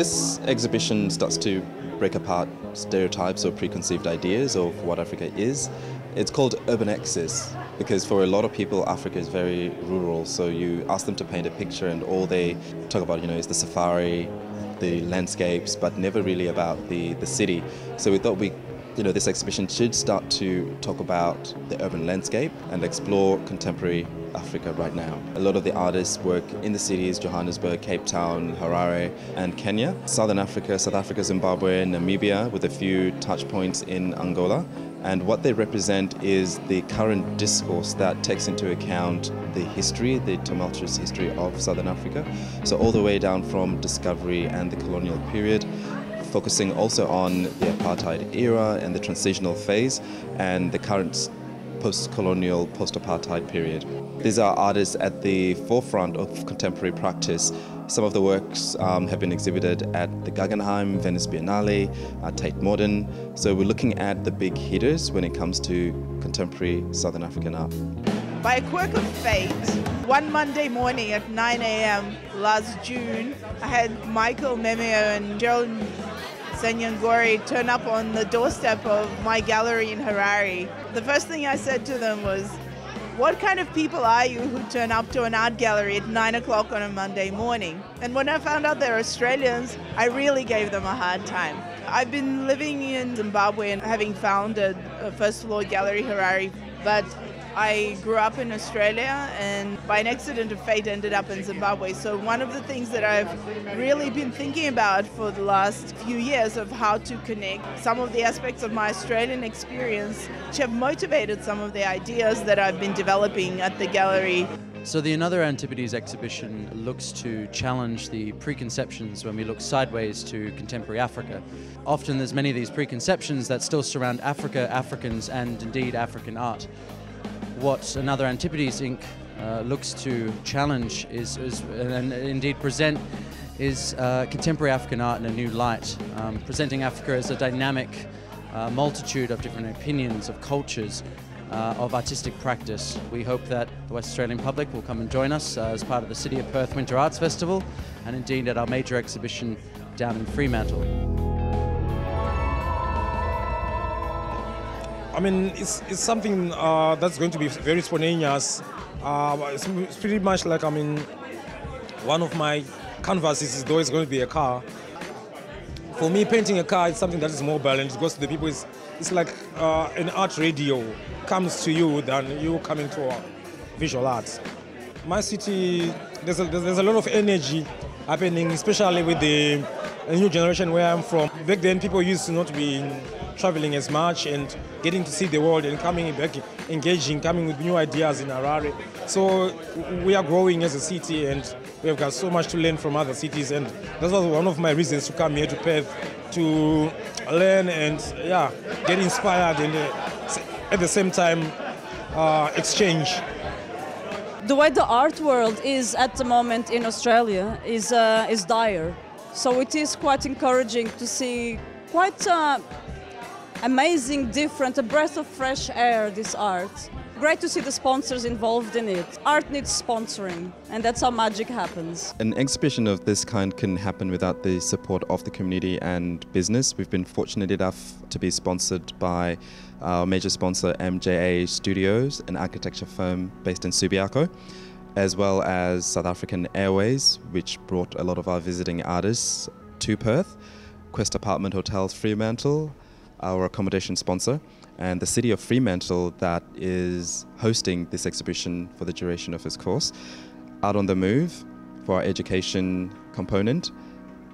this exhibition starts to break apart stereotypes or preconceived ideas of what Africa is. It's called Urban Axis because for a lot of people, Africa is very rural. So you ask them to paint a picture, and all they talk about, you know, is the safari, the landscapes, but never really about the, the city. So we thought we you know, this exhibition should start to talk about the urban landscape and explore contemporary Africa right now. A lot of the artists work in the cities, Johannesburg, Cape Town, Harare, and Kenya. Southern Africa, South Africa, Zimbabwe, Namibia, with a few touch points in Angola. And what they represent is the current discourse that takes into account the history, the tumultuous history of Southern Africa. So, all the way down from discovery and the colonial period, focusing also on the apartheid era and the transitional phase and the current post-colonial, post-apartheid period. These are artists at the forefront of contemporary practice. Some of the works um, have been exhibited at the Guggenheim, Venice Biennale, at Tate Modern. So we're looking at the big hitters when it comes to contemporary Southern African art. By a quirk of fate, one Monday morning at 9 a.m. last June, I had Michael Memeo and Gerald Sanyangori turn up on the doorstep of my gallery in Harare. The first thing I said to them was, what kind of people are you who turn up to an art gallery at 9 o'clock on a Monday morning? And when I found out they're Australians, I really gave them a hard time. I've been living in Zimbabwe and having founded a First Floor Gallery Harare, but I grew up in Australia and by an accident of fate ended up in Zimbabwe. So one of the things that I've really been thinking about for the last few years of how to connect some of the aspects of my Australian experience which have motivated some of the ideas that I've been developing at the gallery. So the Another Antipodes exhibition looks to challenge the preconceptions when we look sideways to contemporary Africa. Often there's many of these preconceptions that still surround Africa, Africans, and indeed African art what Another Antipodes Inc. Uh, looks to challenge is, is, and indeed present is uh, contemporary African art in a new light, um, presenting Africa as a dynamic uh, multitude of different opinions, of cultures, uh, of artistic practice. We hope that the West Australian public will come and join us uh, as part of the City of Perth Winter Arts Festival and indeed at our major exhibition down in Fremantle. I mean, it's, it's something uh, that's going to be very spontaneous. Uh, it's, it's, pretty much like, I mean, one of my canvases is always going to be a car. For me, painting a car is something that is mobile and it goes to the people. It's, it's like uh, an art radio comes to you than you coming to a visual arts. My city, there's a, there's a lot of energy happening, especially with the new generation where I'm from. Back then, people used to not be traveling as much and getting to see the world and coming back, engaging, coming with new ideas in Harare. So we are growing as a city and we have got so much to learn from other cities and that was one of my reasons to come here to Perth to learn and yeah, get inspired and uh, at the same time uh, exchange. The way the art world is at the moment in Australia is, uh, is dire. So it is quite encouraging to see quite uh, amazing, different, a breath of fresh air, this art. Great to see the sponsors involved in it. Art needs sponsoring, and that's how magic happens. An exhibition of this kind can happen without the support of the community and business. We've been fortunate enough to be sponsored by our major sponsor, MJA Studios, an architecture firm based in Subiaco as well as South African Airways, which brought a lot of our visiting artists to Perth, Quest Apartment Hotels Fremantle, our accommodation sponsor, and the city of Fremantle that is hosting this exhibition for the duration of its course. Art on the Move for our education component,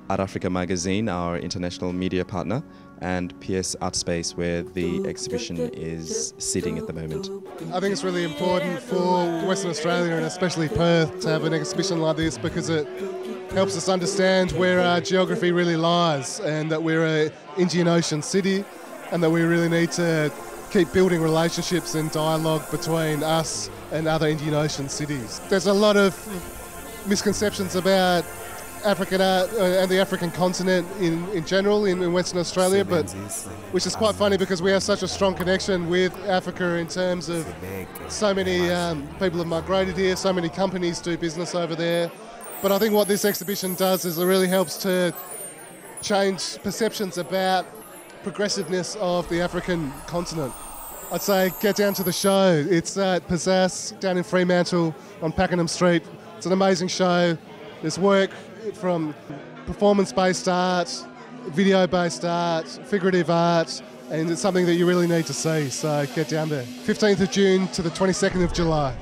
Art Africa Magazine, our international media partner, and PS Art Space, where the exhibition is sitting at the moment. I think it's really important for Western Australia and especially Perth to have an exhibition like this because it helps us understand where our geography really lies and that we're an Indian Ocean city and that we really need to keep building relationships and dialogue between us and other Indian Ocean cities. There's a lot of misconceptions about African art uh, and the African continent in, in general in, in Western Australia, but which is quite funny because we have such a strong connection with Africa in terms of so many um, people have migrated here, so many companies do business over there. But I think what this exhibition does is it really helps to change perceptions about progressiveness of the African continent. I'd say get down to the show. It's at Pizzazz down in Fremantle on Pakenham Street. It's an amazing show. There's work from performance based art, video based art, figurative art, and it's something that you really need to see. So get down there. 15th of June to the 22nd of July.